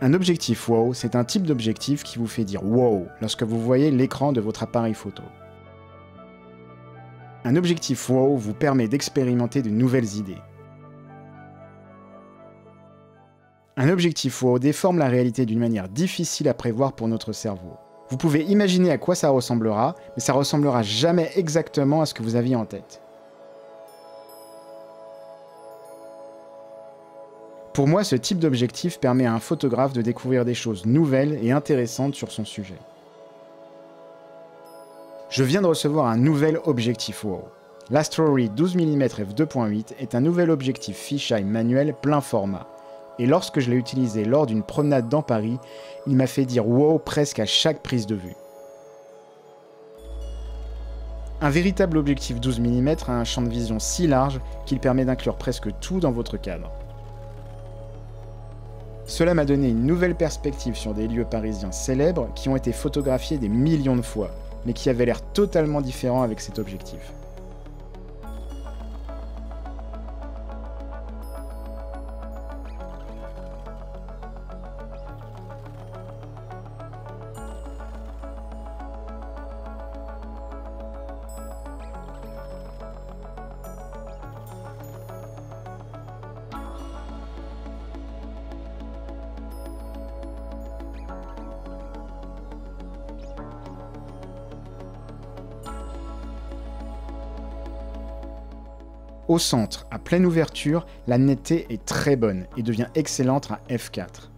Un objectif WOW, c'est un type d'objectif qui vous fait dire WOW lorsque vous voyez l'écran de votre appareil photo. Un objectif WOW vous permet d'expérimenter de nouvelles idées. Un objectif WOW déforme la réalité d'une manière difficile à prévoir pour notre cerveau. Vous pouvez imaginer à quoi ça ressemblera, mais ça ressemblera jamais exactement à ce que vous aviez en tête. Pour moi, ce type d'objectif permet à un photographe de découvrir des choses nouvelles et intéressantes sur son sujet. Je viens de recevoir un nouvel objectif WOW. L'Astrory 12 mm f2.8 est un nouvel objectif fisheye manuel plein format. Et lorsque je l'ai utilisé lors d'une promenade dans Paris, il m'a fait dire wow presque à chaque prise de vue. Un véritable objectif 12 mm a un champ de vision si large qu'il permet d'inclure presque tout dans votre cadre. Cela m'a donné une nouvelle perspective sur des lieux parisiens célèbres qui ont été photographiés des millions de fois, mais qui avaient l'air totalement différents avec cet objectif. Au centre, à pleine ouverture, la netteté est très bonne et devient excellente à f4.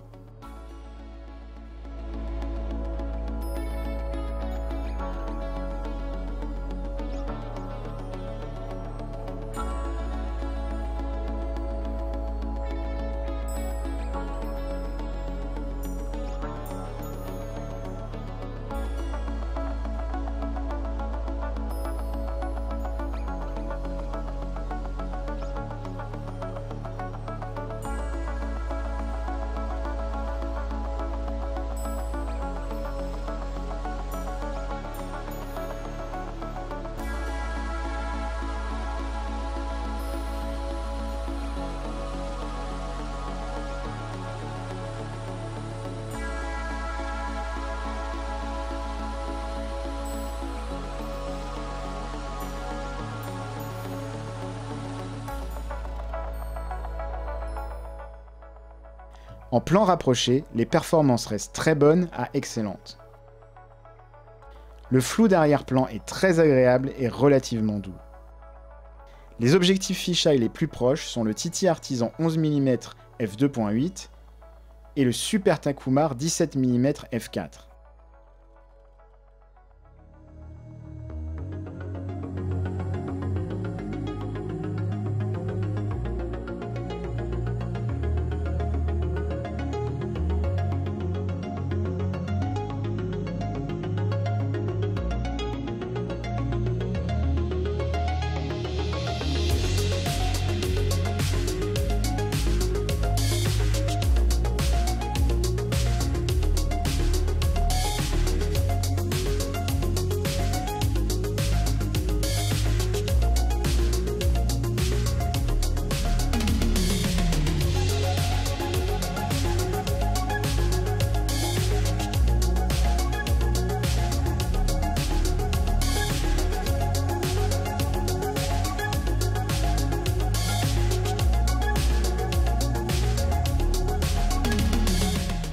En plan rapproché, les performances restent très bonnes à excellentes. Le flou d'arrière-plan est très agréable et relativement doux. Les objectifs fisheye les plus proches sont le Titi Artisan 11 mm f2.8 et le Super Takumar 17 mm f4.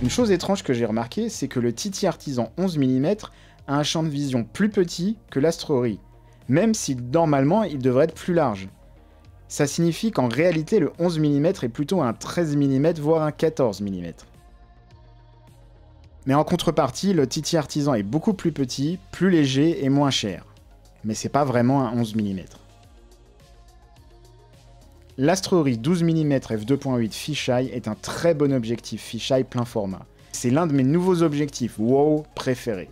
Une chose étrange que j'ai remarqué, c'est que le Titi Artisan 11 mm a un champ de vision plus petit que l'Astrory, même si normalement il devrait être plus large. Ça signifie qu'en réalité le 11 mm est plutôt un 13 mm voire un 14 mm. Mais en contrepartie, le Titi Artisan est beaucoup plus petit, plus léger et moins cher. Mais c'est pas vraiment un 11 mm. L'Astrory 12 mm f2.8 fisheye est un très bon objectif fisheye plein format. C'est l'un de mes nouveaux objectifs WOW préférés.